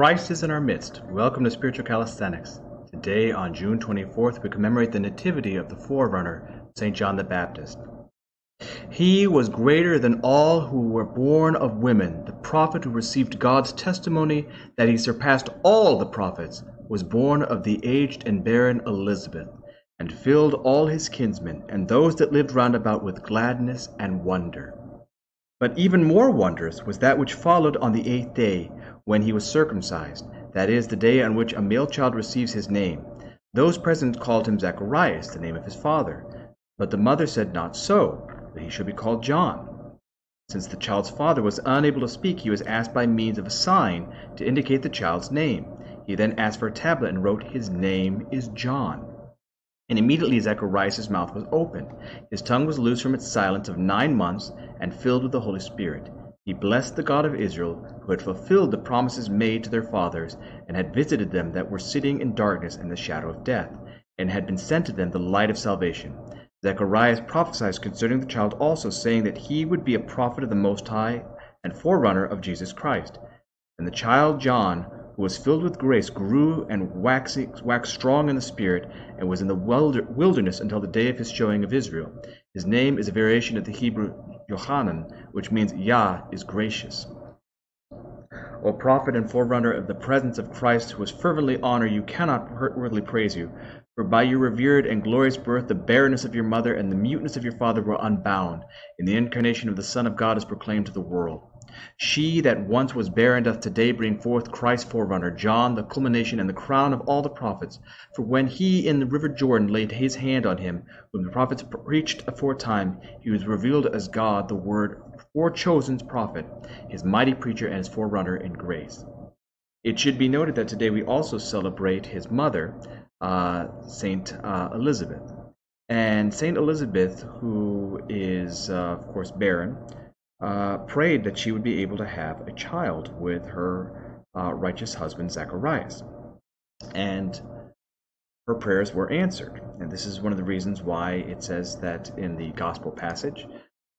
Christ is in our midst. Welcome to Spiritual Calisthenics. Today, on June 24th, we commemorate the nativity of the forerunner, St. John the Baptist. He was greater than all who were born of women. The prophet who received God's testimony that he surpassed all the prophets was born of the aged and barren Elizabeth, and filled all his kinsmen and those that lived round about with gladness and wonder. But even more wondrous was that which followed on the eighth day, when he was circumcised, that is, the day on which a male child receives his name. Those present called him Zacharias, the name of his father. But the mother said not so, that he should be called John. Since the child's father was unable to speak, he was asked by means of a sign to indicate the child's name. He then asked for a tablet and wrote, His name is John. And immediately Zacharias' mouth was opened. His tongue was loosed from its silence of nine months, and filled with the Holy Spirit. He blessed the God of Israel, who had fulfilled the promises made to their fathers, and had visited them that were sitting in darkness and the shadow of death, and had been sent to them the light of salvation. Zacharias prophesied concerning the child also, saying that he would be a prophet of the Most High and forerunner of Jesus Christ. And the child John who was filled with grace, grew and waxed, waxed strong in the Spirit, and was in the wilderness until the day of his showing of Israel. His name is a variation of the Hebrew Yohanan, which means Yah is gracious. O prophet and forerunner of the presence of Christ, who was fervently honored, you cannot worthily praise you. For by your revered and glorious birth, the barrenness of your mother and the muteness of your father were unbound, and the incarnation of the Son of God is proclaimed to the world. She that once was barren doth today bring forth Christ's forerunner, John, the culmination and the crown of all the prophets. For when he in the river Jordan laid his hand on him, whom the prophets preached aforetime, he was revealed as God, the Word, forechosen prophet, his mighty preacher, and his forerunner in grace. It should be noted that today we also celebrate his mother, uh, Saint uh, Elizabeth. And Saint Elizabeth, who is, uh, of course, barren, uh, prayed that she would be able to have a child with her uh, righteous husband Zacharias. And her prayers were answered. And this is one of the reasons why it says that in the gospel passage.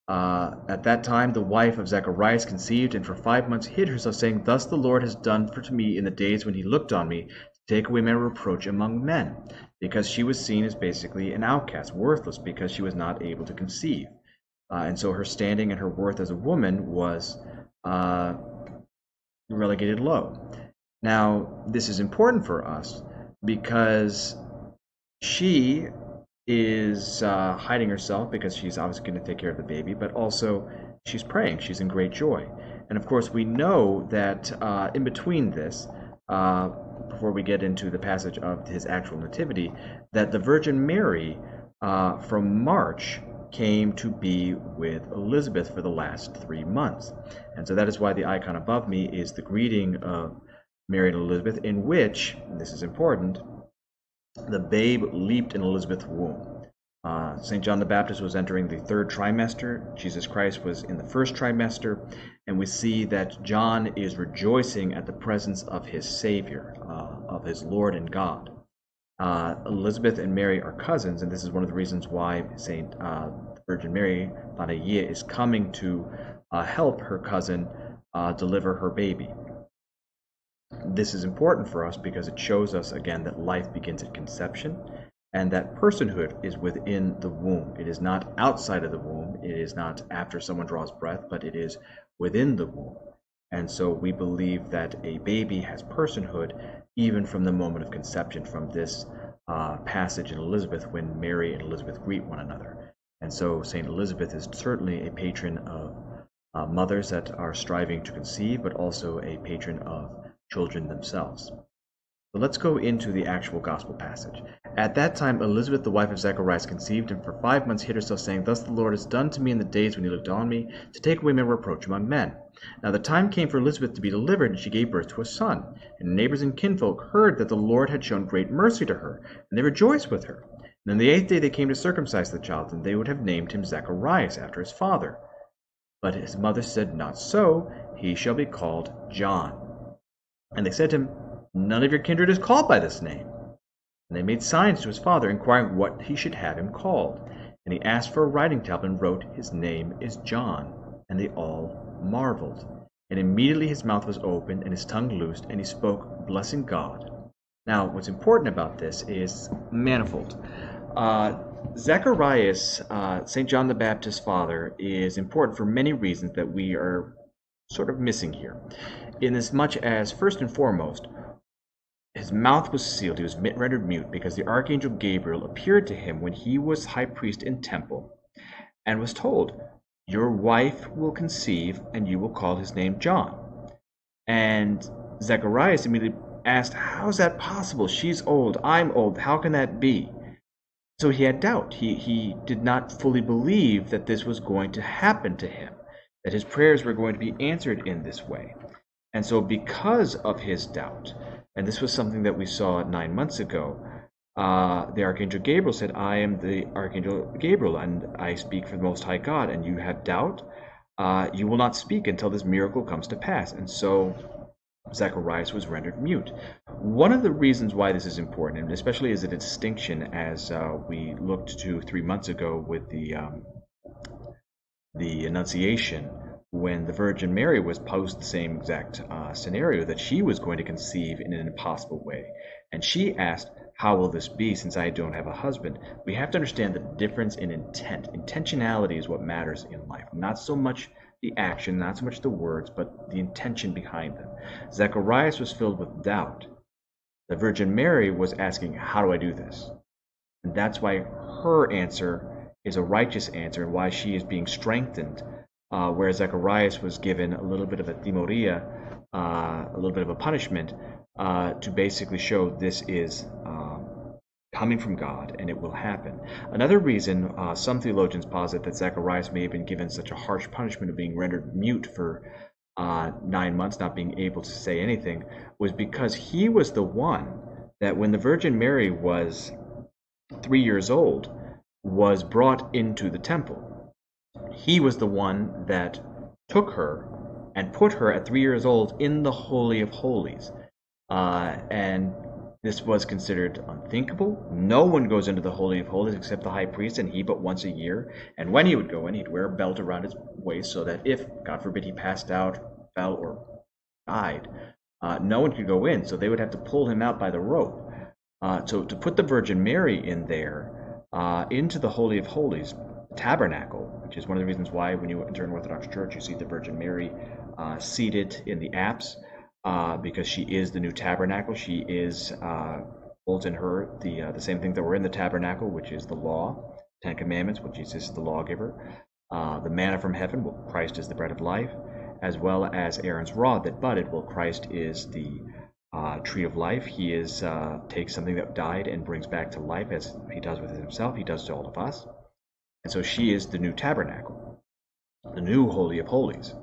Uh, at that time, the wife of Zacharias conceived and for five months hid herself, saying, Thus the Lord has done for to me in the days when he looked on me to take away my reproach among men, because she was seen as basically an outcast, worthless, because she was not able to conceive. Uh, and so her standing and her worth as a woman was uh, relegated low. Now, this is important for us because she is uh, hiding herself because she's obviously going to take care of the baby, but also she's praying. She's in great joy. And of course, we know that uh, in between this, uh, before we get into the passage of his actual nativity, that the Virgin Mary uh, from March came to be with Elizabeth for the last three months. And so that is why the icon above me is the greeting of Mary and Elizabeth, in which, this is important, the babe leaped in Elizabeth's womb. Uh, St. John the Baptist was entering the third trimester. Jesus Christ was in the first trimester. And we see that John is rejoicing at the presence of his Savior, uh, of his Lord and God. Uh, Elizabeth and Mary are cousins, and this is one of the reasons why Saint uh, Virgin Mary, Maria, is coming to uh, help her cousin uh, deliver her baby. This is important for us because it shows us again that life begins at conception and that personhood is within the womb. It is not outside of the womb, it is not after someone draws breath, but it is within the womb. And so we believe that a baby has personhood even from the moment of conception, from this uh, passage in Elizabeth when Mary and Elizabeth greet one another. And so St. Elizabeth is certainly a patron of uh, mothers that are striving to conceive, but also a patron of children themselves. But let's go into the actual gospel passage. At that time, Elizabeth, the wife of Zacharias, conceived, and for five months hid herself, saying, Thus the Lord has done to me in the days when he looked on me, to take away my reproach among men. Now the time came for Elizabeth to be delivered, and she gave birth to a son. And neighbors and kinfolk heard that the Lord had shown great mercy to her, and they rejoiced with her. And on the eighth day they came to circumcise the child, and they would have named him Zacharias after his father. But his mother said, Not so, he shall be called John. And they said to him, None of your kindred is called by this name. And they made signs to his father, inquiring what he should have him called. And he asked for a writing tablet and wrote, His name is John. And they all marveled. And immediately his mouth was opened and his tongue loosed, and he spoke, blessing God. Now, what's important about this is manifold. Uh, Zacharias, uh, St. John the Baptist's father, is important for many reasons that we are sort of missing here. In as much as, first and foremost, his mouth was sealed, he was rendered mute because the archangel Gabriel appeared to him when he was high priest in temple and was told, Your wife will conceive and you will call his name John. And Zacharias immediately asked, How is that possible? She's old, I'm old, how can that be? So he had doubt. He, he did not fully believe that this was going to happen to him, that his prayers were going to be answered in this way. And so, because of his doubt, and this was something that we saw nine months ago, uh, the Archangel Gabriel said, I am the Archangel Gabriel, and I speak for the Most High God, and you have doubt. Uh, you will not speak until this miracle comes to pass. And so Zacharias was rendered mute. One of the reasons why this is important, and especially as a distinction as uh, we looked to three months ago with the um, the Annunciation, when the Virgin Mary was posed the same exact uh, scenario that she was going to conceive in an impossible way, and she asked, "How will this be since I don't have a husband?" We have to understand the difference in intent. Intentionality is what matters in life, not so much the action, not so much the words, but the intention behind them. Zacharias was filled with doubt. The Virgin Mary was asking, How do I do this? And that's why her answer is a righteous answer and why she is being strengthened. Uh, whereas Zacharias was given a little bit of a timoria, uh, a little bit of a punishment, uh, to basically show this is coming from God, and it will happen. Another reason uh, some theologians posit that Zacharias may have been given such a harsh punishment of being rendered mute for uh, nine months, not being able to say anything, was because he was the one that, when the Virgin Mary was three years old, was brought into the temple. He was the one that took her and put her at three years old in the Holy of Holies. Uh, and this was considered unthinkable. No one goes into the Holy of Holies except the high priest, and he but once a year. And when he would go in, he'd wear a belt around his waist so that if, God forbid, he passed out, fell, or died, uh, no one could go in. So they would have to pull him out by the rope. Uh, so to put the Virgin Mary in there, uh, into the Holy of Holies, tabernacle, which is one of the reasons why when you enter an Orthodox church, you see the Virgin Mary uh, seated in the apse uh, because she is the new tabernacle. She is uh, holds in her the uh, the same thing that were in the tabernacle, which is the law, Ten Commandments, which Jesus is the lawgiver, uh, the manna from heaven, well, Christ is the bread of life, as well as Aaron's rod that budded, well, Christ is the uh, tree of life. He is uh, takes something that died and brings back to life, as he does with himself. He does to all of us, and so she is the new tabernacle, the new holy of holies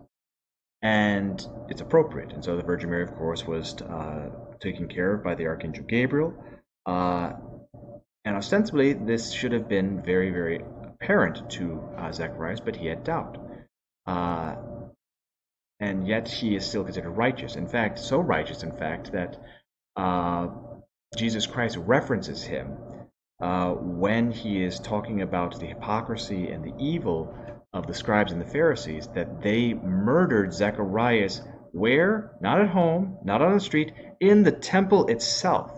and it's appropriate. And so the Virgin Mary, of course, was uh, taken care of by the Archangel Gabriel. Uh, and ostensibly, this should have been very, very apparent to uh, Zacharias, but he had doubt. Uh, and yet he is still considered righteous. In fact, so righteous, in fact, that uh, Jesus Christ references him uh, when he is talking about the hypocrisy and the evil of the scribes and the Pharisees that they murdered Zacharias where? Not at home, not on the street, in the temple itself.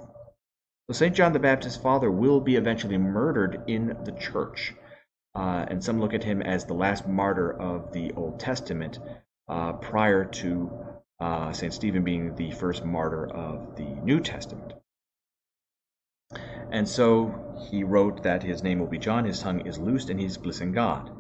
So St. John the Baptist's father will be eventually murdered in the church. Uh, and some look at him as the last martyr of the Old Testament uh, prior to uh, St. Stephen being the first martyr of the New Testament. And so he wrote that his name will be John, his tongue is loosed, and he's blessing God.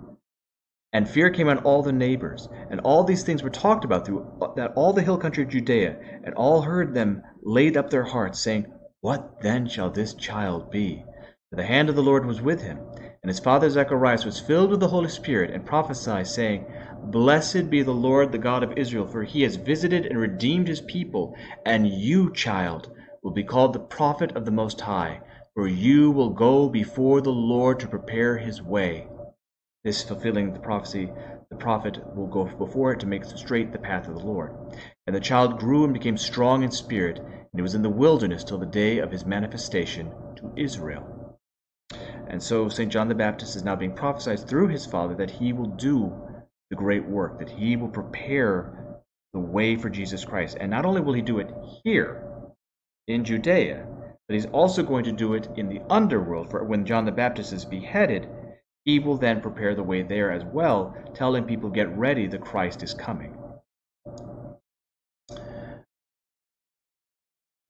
And fear came on all the neighbors. And all these things were talked about through uh, that all the hill country of Judea, and all heard them laid up their hearts, saying, What then shall this child be? For the hand of the Lord was with him. And his father Zacharias was filled with the Holy Spirit, and prophesied, saying, Blessed be the Lord, the God of Israel, for he has visited and redeemed his people. And you, child, will be called the prophet of the Most High, for you will go before the Lord to prepare his way this fulfilling the prophecy, the prophet will go before it to make straight the path of the Lord. And the child grew and became strong in spirit, and he was in the wilderness till the day of his manifestation to Israel. And so St. John the Baptist is now being prophesied through his father that he will do the great work, that he will prepare the way for Jesus Christ. And not only will he do it here in Judea, but he's also going to do it in the underworld. For when John the Baptist is beheaded, he will then prepare the way there as well, telling people, Get ready, the Christ is coming.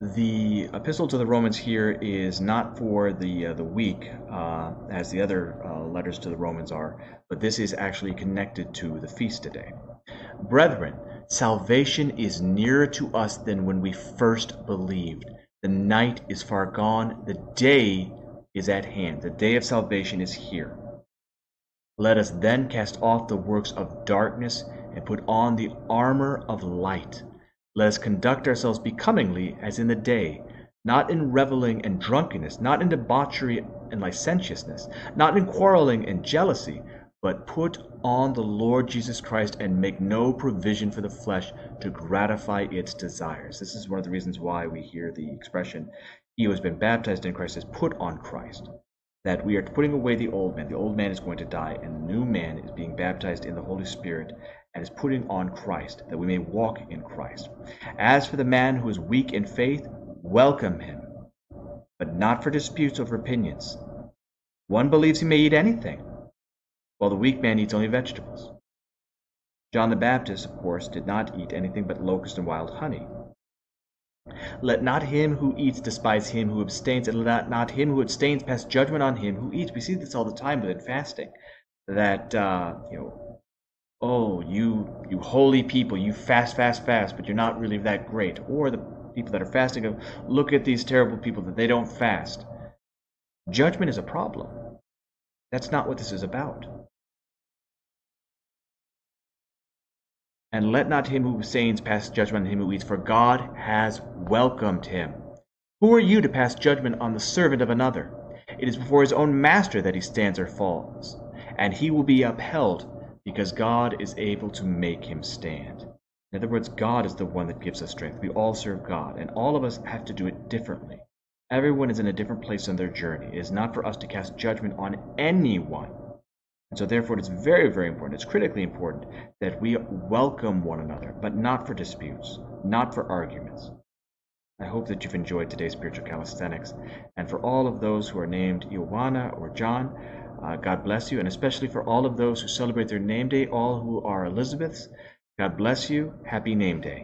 The epistle to the Romans here is not for the uh, the weak, uh, as the other uh, letters to the Romans are, but this is actually connected to the feast today. Brethren, salvation is nearer to us than when we first believed. The night is far gone, the day is at hand. The day of salvation is here. Let us then cast off the works of darkness and put on the armor of light. Let us conduct ourselves becomingly as in the day, not in reveling and drunkenness, not in debauchery and licentiousness, not in quarreling and jealousy, but put on the Lord Jesus Christ and make no provision for the flesh to gratify its desires. This is one of the reasons why we hear the expression, He who has been baptized in Christ has put on Christ. That we are putting away the old man. The old man is going to die, and the new man is being baptized in the Holy Spirit and is putting on Christ, that we may walk in Christ. As for the man who is weak in faith, welcome him, but not for disputes over opinions. One believes he may eat anything, while the weak man eats only vegetables. John the Baptist, of course, did not eat anything but locust and wild honey. Let not him who eats despise him who abstains, and let not him who abstains pass judgment on him who eats. We see this all the time within fasting, that uh, you know oh, you you holy people, you fast, fast, fast, but you're not really that great. Or the people that are fasting of look at these terrible people that they don't fast. Judgment is a problem. That's not what this is about. And let not him who abstains pass judgment on him who eats, for God has welcomed him. Who are you to pass judgment on the servant of another? It is before his own master that he stands or falls, and he will be upheld because God is able to make him stand. In other words, God is the one that gives us strength. We all serve God, and all of us have to do it differently. Everyone is in a different place on their journey. It is not for us to cast judgment on anyone. And so, therefore, it's very, very important, it's critically important that we welcome one another, but not for disputes, not for arguments. I hope that you've enjoyed today's spiritual calisthenics. And for all of those who are named Ioana or John, uh, God bless you, and especially for all of those who celebrate their name day, all who are Elizabeths. God bless you. Happy name day.